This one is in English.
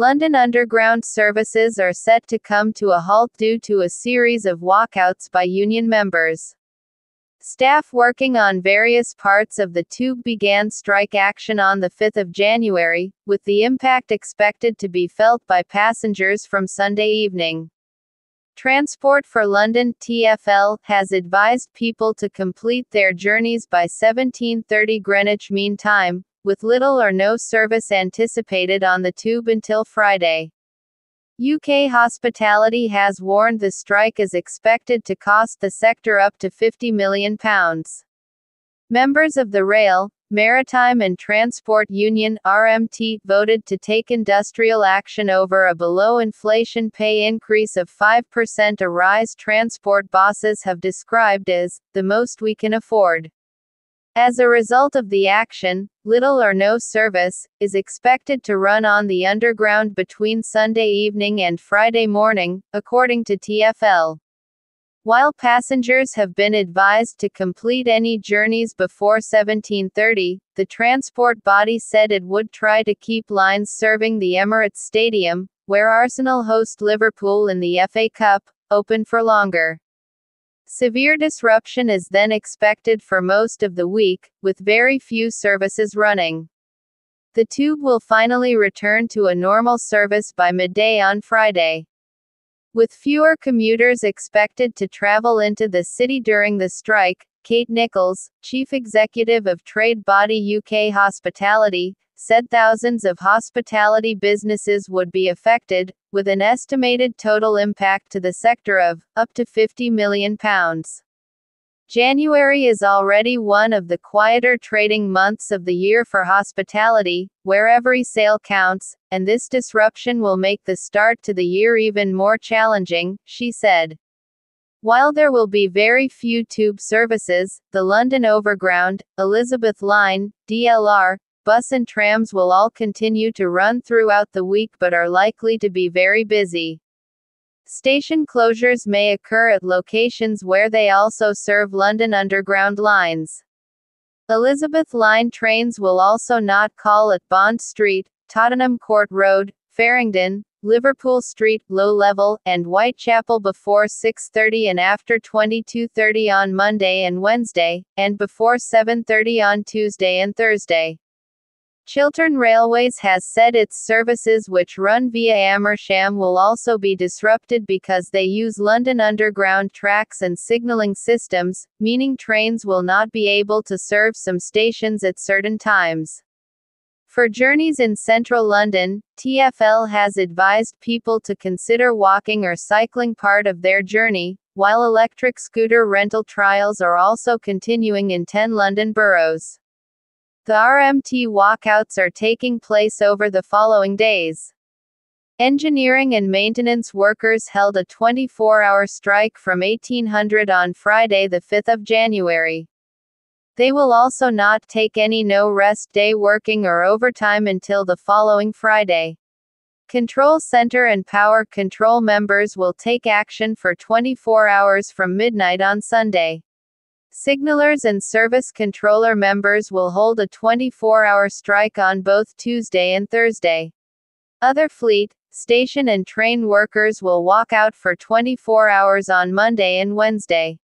London Underground services are set to come to a halt due to a series of walkouts by union members. Staff working on various parts of the tube began strike action on the 5th of January, with the impact expected to be felt by passengers from Sunday evening. Transport for London TfL has advised people to complete their journeys by 17:30 Greenwich Mean Time, with little or no service anticipated on the tube until Friday. UK Hospitality has warned the strike is expected to cost the sector up to £50 million. Members of the Rail, Maritime and Transport Union RMT voted to take industrial action over a below inflation pay increase of 5% a rise transport bosses have described as the most we can afford. As a result of the action, little or no service is expected to run on the underground between Sunday evening and Friday morning, according to TfL. While passengers have been advised to complete any journeys before 1730, the transport body said it would try to keep lines serving the Emirates Stadium, where Arsenal host Liverpool in the FA Cup, open for longer. Severe disruption is then expected for most of the week, with very few services running. The tube will finally return to a normal service by midday on Friday. With fewer commuters expected to travel into the city during the strike, Kate Nicholls, chief executive of trade body UK Hospitality, said thousands of hospitality businesses would be affected, with an estimated total impact to the sector of up to 50 million pounds. January is already one of the quieter trading months of the year for hospitality, where every sale counts, and this disruption will make the start to the year even more challenging, she said. While there will be very few tube services, the London Overground, Elizabeth Line, DLR, Bus and trams will all continue to run throughout the week but are likely to be very busy. Station closures may occur at locations where they also serve London Underground lines. Elizabeth Line trains will also not call at Bond Street, Tottenham Court Road, Farringdon, Liverpool Street, Low Level, and Whitechapel before 6.30 and after 22.30 on Monday and Wednesday, and before 7.30 on Tuesday and Thursday. Chiltern Railways has said its services which run via Amersham will also be disrupted because they use London Underground tracks and signalling systems, meaning trains will not be able to serve some stations at certain times. For journeys in central London, TfL has advised people to consider walking or cycling part of their journey, while electric scooter rental trials are also continuing in 10 London boroughs. The RMT walkouts are taking place over the following days. Engineering and maintenance workers held a 24 hour strike from 1800 on Friday, the 5th of January. They will also not take any no rest day working or overtime until the following Friday. Control Center and Power Control members will take action for 24 hours from midnight on Sunday. Signalers and service controller members will hold a 24 hour strike on both Tuesday and Thursday. Other fleet, station, and train workers will walk out for 24 hours on Monday and Wednesday.